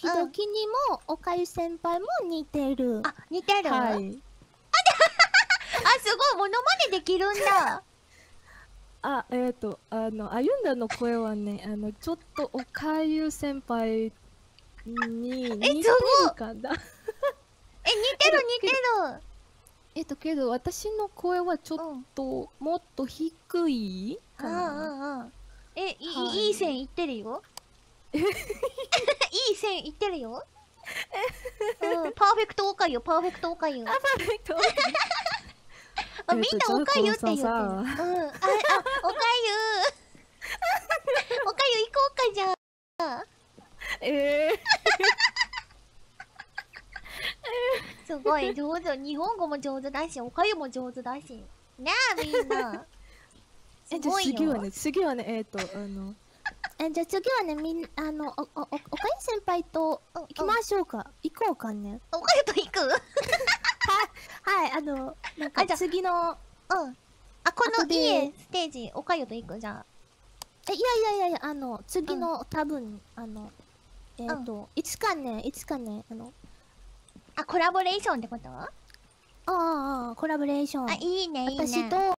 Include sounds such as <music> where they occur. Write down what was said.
時々にも、おかゆ先輩も似てる。あ、似てる、はい。あ、すごい、モノマネできるんだ。<laughs> あ、えっ、と、あの、あゆんだの声はね、あの、ちょっとおかゆ先輩に似てるかな。え、似てる <laughs> 似てる。えっと、けど、私の声はちょっと、もっと低いかうんな。うんうん。え、いい、はいいい線いってるよ。線いってるよ。<laughs> うん、パーフェクトおかゆ、パーフェクトおかゆ。パーフェクト。<laughs> あ、えっとみんなおかゆって言ってる。うん、じゃあ、あ、あおかゆ。おかゆ行こうかじゃあ。ええ <laughs> すごい上手。日本語も上手だし、おかゆも上手だし。ねえ、みんな。すえ、じゃあごいよ。次はね、次はね、えっ、と、あの、え、じゃあ次はね、みんあの、お、お、お、おかゆ先輩とうん行きましょうか。行こうかね。おかゆと行く？<laughs> はい、あの、なんかあじゃあ次の、うん。あ、この家、ステージ、おかゆと行く？じゃん。え、いやいやいやいや、あの、次の、多分、あの、えっ、と、いつかね、いつかね、あの、あ、コラボレーションってこと？あ、ああああ、コラボレーション。いいね、いいね。私と、